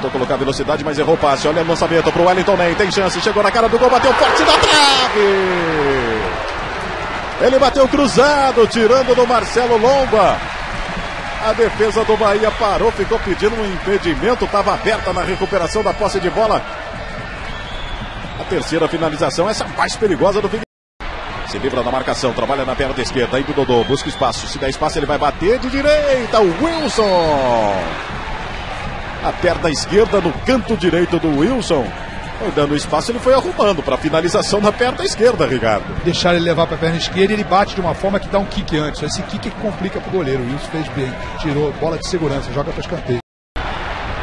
Tentou colocar velocidade, mas errou o passe. Olha o lançamento pro Wellington Nem. Tem chance. Chegou na cara do gol, bateu forte na trave. Ele bateu cruzado, tirando do Marcelo Lomba. A defesa do Bahia parou, ficou pedindo um impedimento. Estava aberta na recuperação da posse de bola. A terceira finalização, essa mais perigosa do Figueirense. Se livra da marcação, trabalha na perna esquerda. Aí do Dodô, busca espaço. Se der espaço, ele vai bater de direita. Wilson. A perna esquerda no canto direito do Wilson. Foi dando espaço, ele foi arrumando para finalização na perna esquerda, Ricardo. Deixar ele levar para a perna esquerda e ele bate de uma forma que dá um kick antes. Esse kick que complica para o goleiro. O Wilson fez bem. Tirou bola de segurança, joga para escanteio.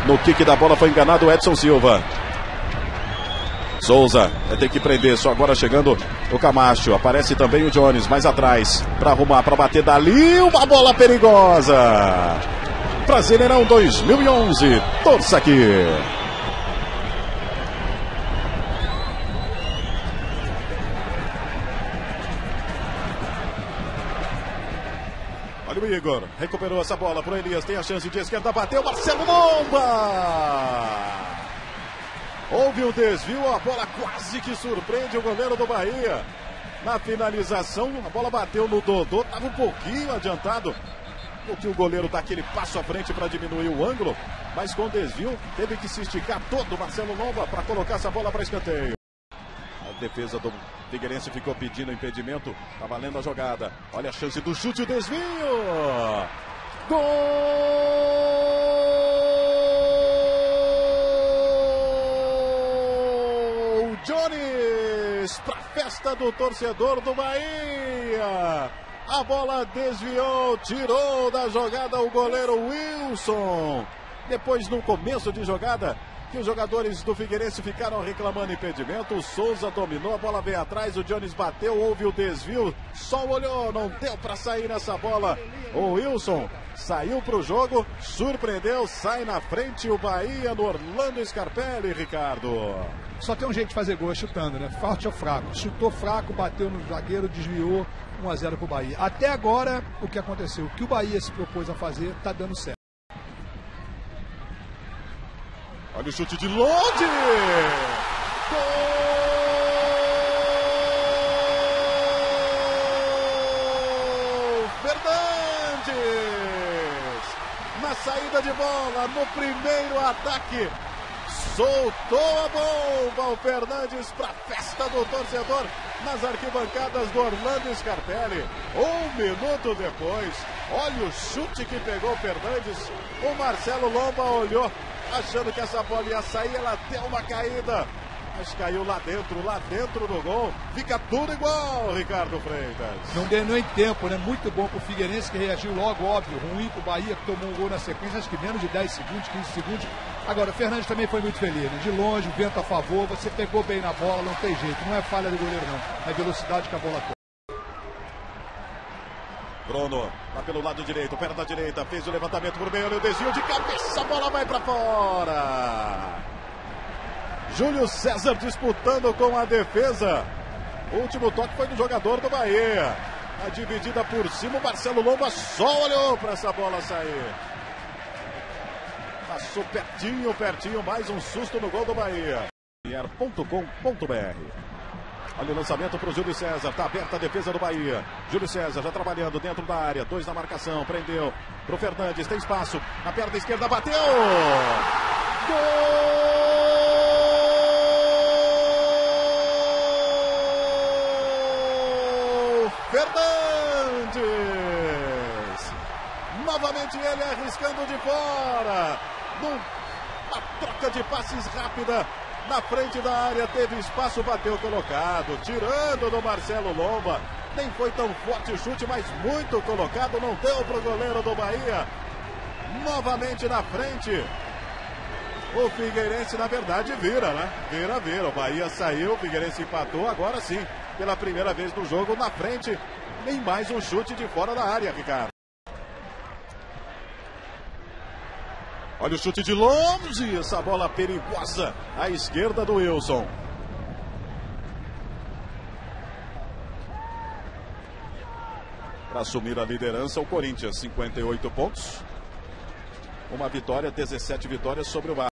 No kick da bola foi enganado o Edson Silva. Souza vai ter que prender, só agora chegando o Camacho. Aparece também o Jones mais atrás para arrumar, para bater dali. Uma bola perigosa. Brasileirão 2011. Torça aqui. Olha o Igor, recuperou essa bola pro Elias, tem a chance de esquerda, bateu, Marcelo Bomba! Houve um desvio, a bola quase que surpreende o goleiro do Bahia. Na finalização, a bola bateu no Dodô, estava um pouquinho adiantado. Porque o goleiro dá aquele passo à frente para diminuir o ângulo, mas com desvio teve que se esticar todo Marcelo Lomba para colocar essa bola para escanteio. A defesa do Figueirense ficou pedindo impedimento, tá valendo a jogada. Olha a chance do chute, o desvio! Gol! Jones para festa do torcedor do Bahia. A bola desviou, tirou da jogada o goleiro Wilson. Depois, no começo de jogada, que os jogadores do Figueirense ficaram reclamando impedimento. O Souza dominou, a bola veio atrás, o Jones bateu, houve o desvio, só olhou, não deu para sair nessa bola. O Wilson saiu para o jogo, surpreendeu, sai na frente o Bahia no Orlando Scarpelli, Ricardo. Só tem um jeito de fazer gol, é chutando, né? Forte ou fraco. Chutou fraco, bateu no zagueiro, desviou 1 a 0 para o Bahia. Até agora, o que aconteceu? O que o Bahia se propôs a fazer está dando certo. Olha o chute de longe! Gol! Fernandes! Na saída de bola, no primeiro ataque, soltou a bomba o Fernandes para festa do torcedor nas arquibancadas do Orlando Scarpelli. Um minuto depois, olha o chute que pegou o Fernandes. O Marcelo Lomba olhou achando que essa bola ia sair, ela deu uma caída, mas caiu lá dentro, lá dentro do gol. Fica tudo igual, Ricardo Freitas. Não deu nem tempo, né? Muito bom pro Figueirense que reagiu logo, óbvio. Ruim pro Bahia que tomou um gol na sequência, acho que menos de 10 segundos, 15 segundos. Agora, o Fernandes também foi muito feliz, né? De longe, vento a favor, você pegou bem na bola, não tem jeito. Não é falha do goleiro, não. É velocidade que a bola tem. Bruno, lá pelo lado direito, perna direita, fez o levantamento por meio, o desvio de cabeça, a bola vai para fora. Júlio César disputando com a defesa. O último toque foi do jogador do Bahia. A dividida por cima, o Marcelo Lomba só olhou para essa bola sair. Passou pertinho, pertinho, mais um susto no gol do Bahia. .com.br Olha o lançamento para o Júlio César. Está aberta a defesa do Bahia. Júlio César já trabalhando dentro da área. Dois na marcação. Prendeu para o Fernandes. Tem espaço. Na perna esquerda bateu. Gol! Fernandes! Novamente ele arriscando de fora. Numa troca de passes rápida na frente da área, teve espaço, bateu colocado, tirando do Marcelo Lomba. Nem foi tão forte o chute, mas muito colocado, não deu para o goleiro do Bahia. Novamente na frente. O Figueirense, na verdade, vira, né? Vira, vira. O Bahia saiu, o Figueirense empatou, agora sim, pela primeira vez no jogo, na frente. Nem mais um chute de fora da área, Ricardo. Olha o chute de longe, essa bola perigosa à esquerda do Wilson. Para assumir a liderança, o Corinthians, 58 pontos. Uma vitória, 17 vitórias sobre o Vasco.